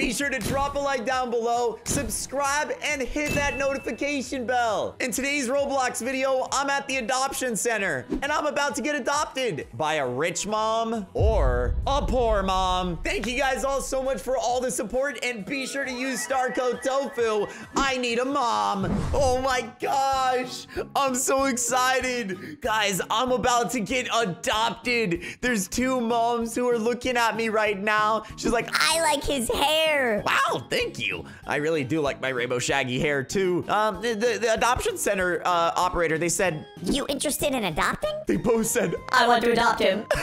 Be sure to drop a like down below, subscribe, and hit that notification bell. In today's Roblox video, I'm at the adoption center, and I'm about to get adopted by a rich mom or a poor mom. Thank you guys all so much for all the support, and be sure to use star code TOFUU. I need a mom. Oh my gosh, I'm so excited. Guys, I'm about to get adopted. There's two moms who are looking at me right now. She's like, I like his hair. Wow, thank you. I really do like my rainbow shaggy hair too. Um, the, the, the adoption center uh, operator, they said, You interested in adopting? they both said, I want to adopt him.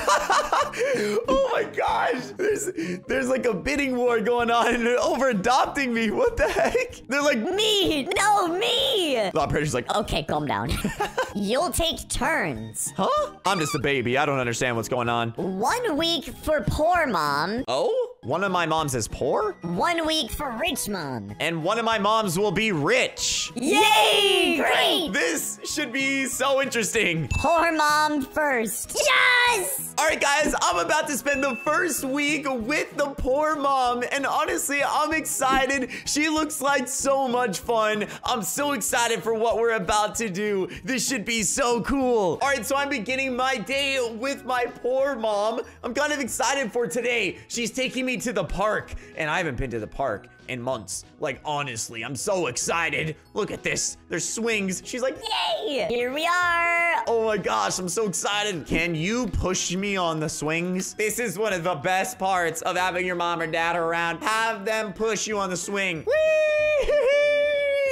oh my gosh, there's there's like a bidding war going on over adopting me. What the heck? They're like, me, no, me. the operator's like, Okay, calm down. You'll take turns. huh? I'm just a baby. I don't understand what's going on. One week for poor mom, Oh, one of my moms is poor, one week for rich mom. and one of my moms will be rich. Yay! Great! This should be so interesting. Poor mom first. Yes! All right, guys, I'm about to spend the first week with the poor mom, and honestly, I'm excited. She looks like so much fun. I'm so excited for what we're about to do. This should be so cool. All right, so I'm beginning my day with my poor mom. I'm kind of excited for today. She's taking me to the park, and I haven't been to the park in months. Like, honestly, I'm so excited. Look at this. There's swings. She's like, Yay! Here we are. Oh my gosh, I'm so excited. Can you push me on the swings? This is one of the best parts of having your mom or dad around. Have them push you on the swing. Whee!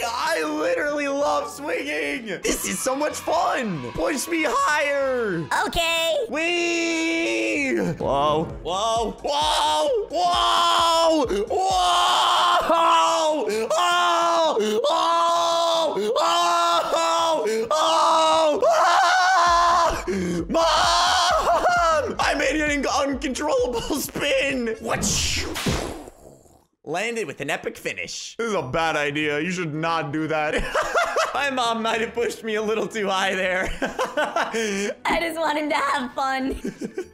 I literally love swinging. This is so much fun. Push me higher. Okay. Whee! Whoa, whoa, whoa, whoa, whoa! Oh! Oh! Oh! Oh! Oh! Ah! Mom! I made an uncontrollable spin. What? Landed with an epic finish. This is a bad idea. You should not do that. My mom might have pushed me a little too high there. I just want him to have fun.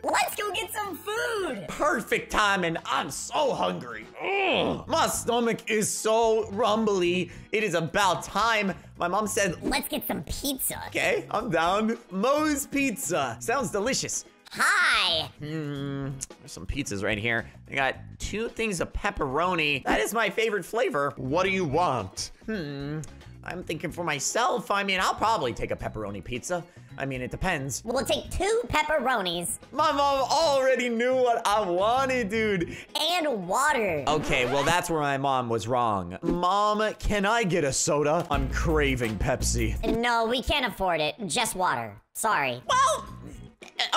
Let's go get some food. perfect timing. I'm so hungry. Ugh. My stomach is so rumbly. It is about time. My mom said, Let's get some pizza. okay, I'm down. Moe's Pizza. Sounds delicious. Hi. Hmm, there's some pizzas right here. I got two things of pepperoni. That is my favorite flavor. What do you want? Hmm, I'm thinking for myself. I mean, I'll probably take a pepperoni pizza. I mean, it depends. We'll take two pepperonis My mom already knew what I wanted, dude. and water. Okay, well, that's where my mom was wrong. Mom, can I get a soda? I'm craving Pepsi. No, we can't afford it. Just water. Sorry.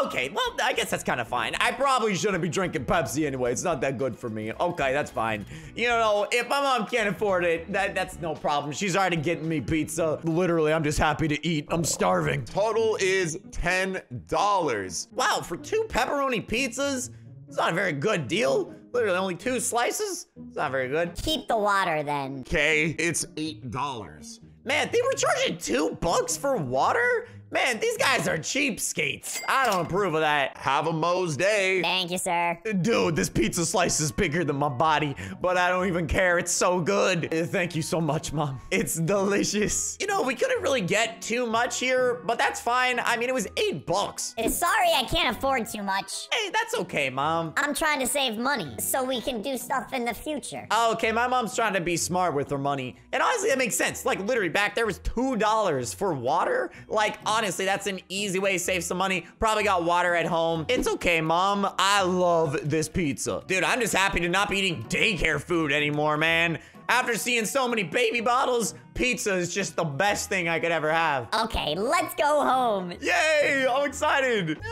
Okay, well, I guess that's kind of fine. I probably shouldn't be drinking Pepsi anyway. It's not that good for me. Okay, that's fine. You know, if my mom can't afford it, that, that's no problem. She's already getting me pizza. Literally, I'm just happy to eat. I'm starving. Total is $10. Wow, for two pepperoni pizzas? It's not a very good deal. Literally, only two slices? It's not very good. Keep the water then. Okay, it's $8. Man, they were charging two bucks for water? Man, these guys are cheapskates. I don't approve of that. Have a Moe's day. Thank you, sir. Dude, this pizza slice is bigger than my body, but I don't even care. It's so good. Uh, Thank you so much, Mom. It's delicious. You know, we couldn't really get too much here, but that's fine. I mean, it was eight bucks. Uh, Sorry, I can't afford too much. Hey, that's okay, Mom. I'm trying to save money so we can do stuff in the future. Okay, my mom's trying to be smart with her money. And honestly, that makes sense. Like, literally, back there was $2 for water. Like, honestly, that's an easy way to save some money. Probably got water at home. It's okay, Mom. I love this pizza. Dude, I'm just happy to not be eating daycare food anymore, man. After seeing so many baby bottles, pizza is just the best thing I could ever have. Okay, let's go home. Yay! I'm excited.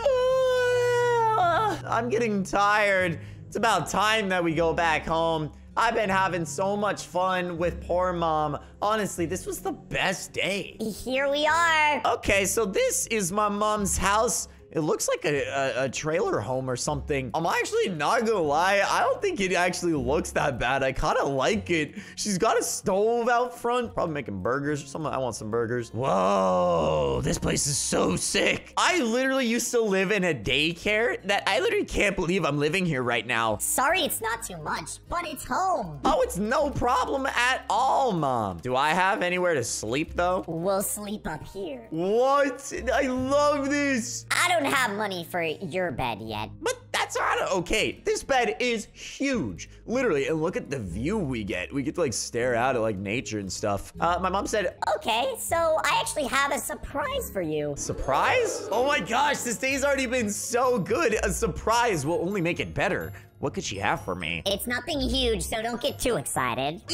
I'm getting tired. It's about time that we go back home. I've been having so much fun with poor mom. Honestly, this was the best day. Here we are. Okay, so this is my mom's house. It looks like a, a, a trailer home or something. I'm actually not gonna lie. I don't think it actually looks that bad. I kind of like it. She's got a stove out front. Probably making burgers or something. I want some burgers. Whoa, this place is so sick. I literally used to live in a daycare that I literally can't believe I'm living here right now. Sorry it's not too much, but it's home. Oh, it's no problem at all, Mom. Do I have anywhere to sleep, though? We'll sleep up here. What? I love this. I don't have money for your bed yet. But that's not okay. This bed is huge, literally. And look at the view we get. We get to like stare out at like nature and stuff. Uh, my mom said, Okay, so I actually have a surprise for you. surprise? Oh my gosh, this day's already been so good. A surprise will only make it better. What could she have for me? It's nothing huge, so don't get too excited.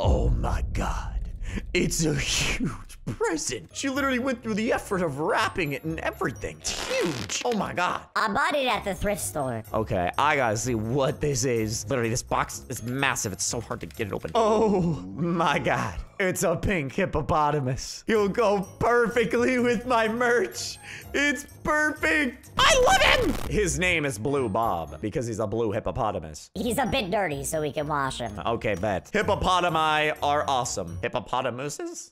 Oh my god. It's a huge present. She literally went through the effort of wrapping it and everything. It's huge. Oh my god. I bought it at the thrift store. Okay, I gotta see what this is. Literally, this box is massive. It's so hard to get it open. Oh my god. It's a pink hippopotamus. He'll go perfectly with my merch. It's perfect. I love him. His name is Blue Bob because he's a blue hippopotamus. He's a bit dirty, so we can wash him. Okay, bet. Hippopotami are awesome. Hippopotamuses?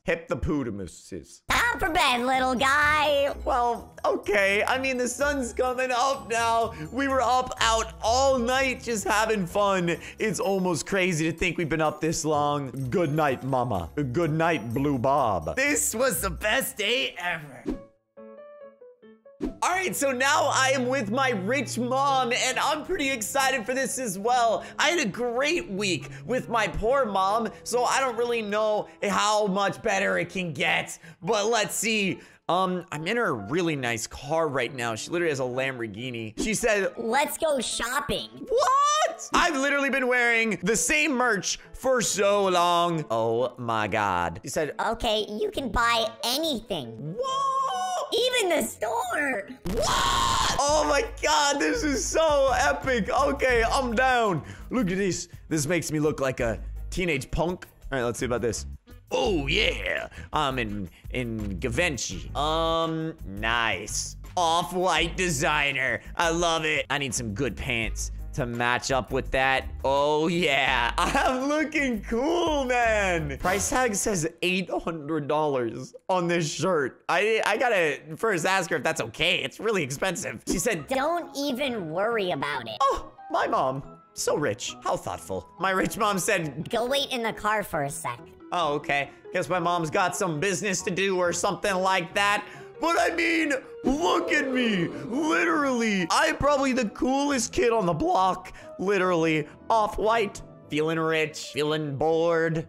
Hippopotamuses. Time for bed, little guy. Well, okay. I mean, the sun's coming up now. We were up out all night just having fun. It's almost crazy to think we've been up this long. Good night, mama. Good night, Blue Bob. This was the best day ever. All right, so now I am with my rich mom, and I'm pretty excited for this as well. I had a great week with my poor mom, so I don't really know how much better it can get. But let's see. Um, I'm in her really nice car right now. She literally has a Lamborghini. She said, Let's go shopping. What? I've literally been wearing the same merch for so long. Oh my God. She said, Okay, you can buy anything. Whoa! Even the store. What? Oh my god, this is so epic. Okay, I'm down. Look at this. This makes me look like a teenage punk. All right, let's see about this. Oh yeah, I'm in in Givenchy. Um, nice. Off-white designer. I love it. I need some good pants to match up with that. Oh yeah, I'm looking cool, man. Price tag says $800 on this shirt. I I gotta first ask her if that's okay. It's really expensive. She said, Don't even worry about it. oh, my mom, so rich. How thoughtful. My rich mom said, Go wait in the car for a sec. oh, okay. Guess my mom's got some business to do or something like that. But I mean, look at me. Literally, I'm probably the coolest kid on the block. Literally, off-white, feeling rich, feeling bored.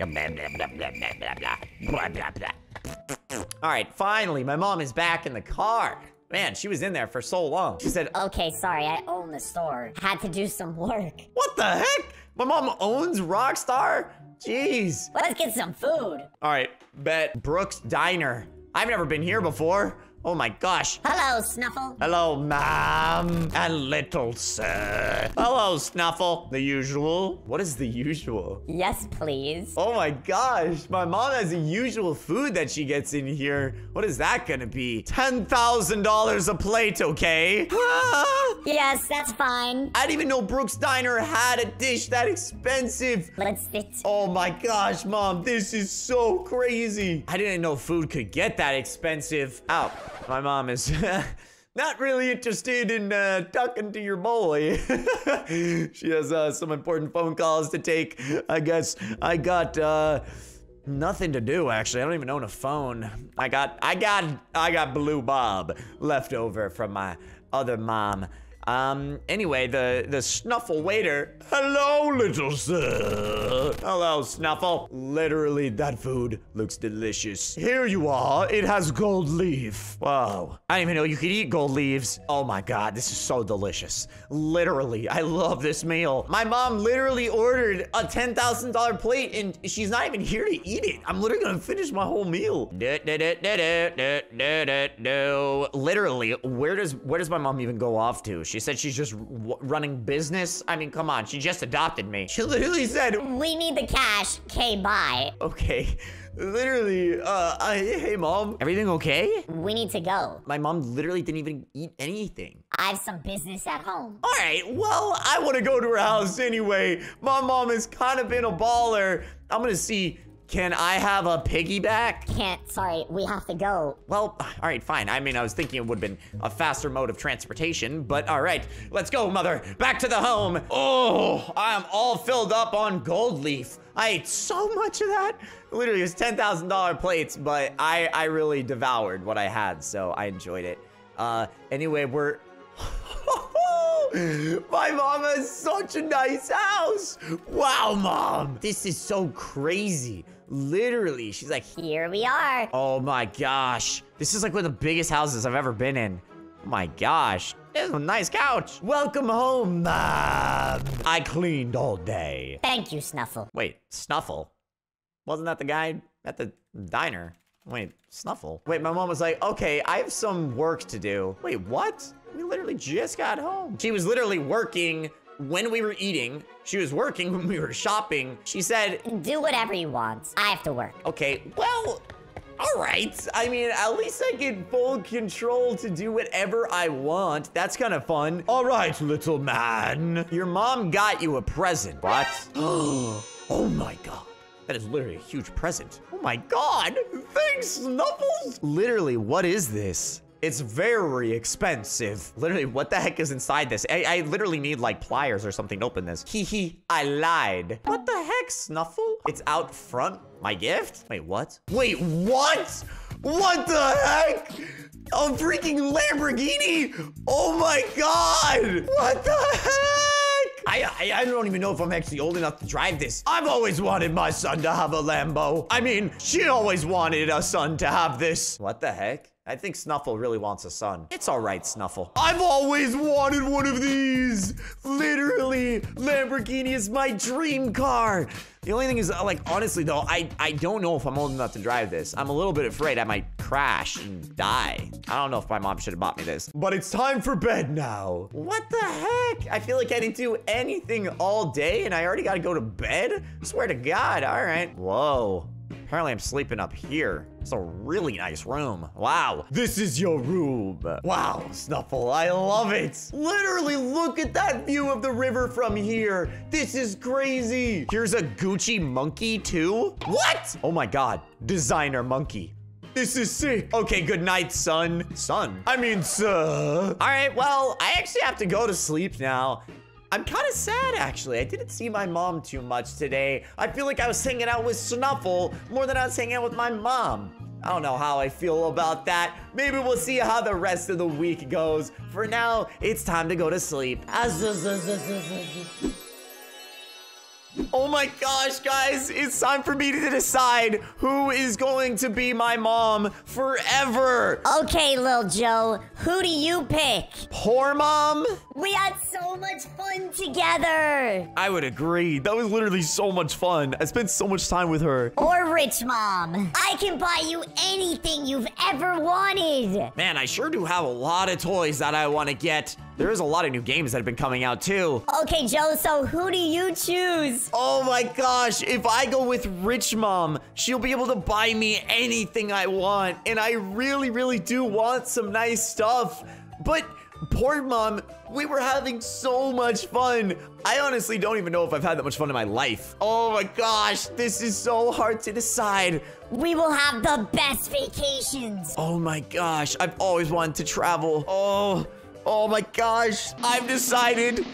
All right, finally, my mom is back in the car. Man, she was in there for so long. She said, Okay, sorry, I own the store. Had to do some work. what the heck? My mom owns Rockstar? Jeez. Let's get some food. All right, bet. Brooks Diner. I've never been here before. Oh my gosh. Hello, Snuffle. Hello, ma'am and little sir. Hello, Snuffle. The usual. What is the usual? Yes, please. Oh my gosh, my mom has a usual food that she gets in here. What is that gonna be? $10,000 a plate, okay? Ah! Yes, that's fine. I didn't even know Brooks Diner had a dish that expensive. Let's sit. Oh my gosh, mom, this is so crazy. I didn't know food could get that expensive. Ow, my mom is not really interested in uh, talking to your boy. she has uh, some important phone calls to take. I guess I got uh, nothing to do actually. I don't even own a phone. I got, I got, I got Blue Bob left over from my other mom. Um, anyway, the, the Snuffle waiter. Hello, little sir. Hello, Snuffle. Literally, that food looks delicious. Here you are. It has gold leaf. Wow. I didn't even know you could eat gold leaves. Oh my god, this is so delicious. Literally, I love this meal. My mom literally ordered a $10,000 plate and she's not even here to eat it. I'm literally gonna finish my whole meal. Literally, where does where does my mom even go off to? She said she's just running business. I mean, come on, she just adopted me. She literally said, We need the cash. Okay, bye. "Okay, Literally, uh, I, hey, mom. Everything okay? We need to go. My mom literally didn't even eat anything. I have some business at home. All right, well, I want to go to her house anyway. My mom has kind of been a baller. I'm gonna see, can I have a piggyback? Can't, sorry, we have to go. Well, all right, fine. I mean, I was thinking it would have been a faster mode of transportation, but all right, let's go, mother. Back to the home. Oh, I'm all filled up on gold leaf. I ate so much of that. Literally, it was $10,000 plates, but I, I really devoured what I had, so I enjoyed it. Uh, anyway, we're... My mom has such a nice house. Wow, mom. This is so crazy. Literally, she's like, Here we are. Oh my gosh. This is like one of the biggest houses I've ever been in. Oh my gosh. This is a nice couch. Welcome home, Mom. I cleaned all day. Thank you, Snuffle. Wait, Snuffle? Wasn't that the guy at the diner? Wait, Snuffle? Wait, my mom was like, okay, I have some work to do. Wait, what? We literally just got home. She was literally working when we were eating. She was working when we were shopping. She said, Do whatever you want. I have to work. Okay, well, all right. I mean, at least I get full control to do whatever I want. That's kind of fun. All right, little man. Your mom got you a present. What? oh my god. That is literally a huge present. Oh my god. Thanks, Snuffles. Literally, what is this? It's very expensive. Literally, what the heck is inside this? I, I literally need like pliers or something to open this. Hee hee, I lied. What the heck, Snuffle? It's out front. My gift? Wait, what? Wait, what? What the heck? A freaking Lamborghini? Oh my god! What the heck? I, I, I don't even know if I'm actually old enough to drive this. I've always wanted my son to have a Lambo. I mean, she always wanted a son to have this. What the heck? I think Snuffle really wants a son. It's all right, Snuffle. I've always wanted one of these. Literally, Lamborghini is my dream car. The only thing is, uh, like, honestly, though, I, I don't know if I'm old enough to drive this. I'm a little bit afraid I might crash and die. I don't know if my mom should have bought me this. But it's time for bed now. What the heck? I feel like I didn't do anything all day and I already got to go to bed? Swear to God. All right. Whoa. Apparently I'm sleeping up here. It's a really nice room. Wow. This is your room. Wow, Snuffle, I love it. Literally, look at that view of the river from here. This is crazy. Here's a Gucci monkey too. What? Oh my God, designer monkey. This is sick. Okay, good night, son. Son? I mean, sir. All right, well, I actually have to go to sleep now. I'm kind of sad, actually. I didn't see my mom too much today. I feel like I was hanging out with Snuffle more than I was hanging out with my mom. I don't know how I feel about that. Maybe we'll see how the rest of the week goes. For now, it's time to go to sleep. Ah, Oh my gosh, guys, it's time for me to decide who is going to be my mom forever. Okay, Lil Joe, who do you pick? Poor mom? We had so much fun together. I would agree. That was literally so much fun. I spent so much time with her. Or Rich Mom. I can buy you anything you've ever wanted. Man, I sure do have a lot of toys that I want to get. There is a lot of new games that have been coming out too. Okay, Joe, so who do you choose? Oh my gosh, if I go with Rich Mom, she'll be able to buy me anything I want. And I really, really do want some nice stuff. But poor mom, we were having so much fun. I honestly don't even know if I've had that much fun in my life. Oh my gosh, this is so hard to decide. We will have the best vacations. Oh my gosh, I've always wanted to travel. Oh, oh my gosh, I've decided.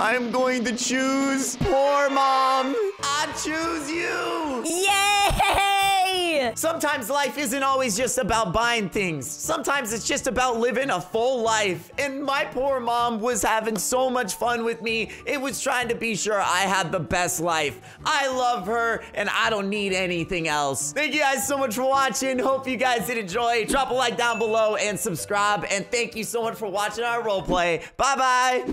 I'm going to choose poor mom. I choose you. Yay! Sometimes life isn't always just about buying things. Sometimes it's just about living a full life. And my poor mom was having so much fun with me. It was trying to be sure I had the best life. I love her and I don't need anything else. Thank you guys so much for watching. Hope you guys did enjoy. Drop a like down below and subscribe. And thank you so much for watching our roleplay. Bye-bye.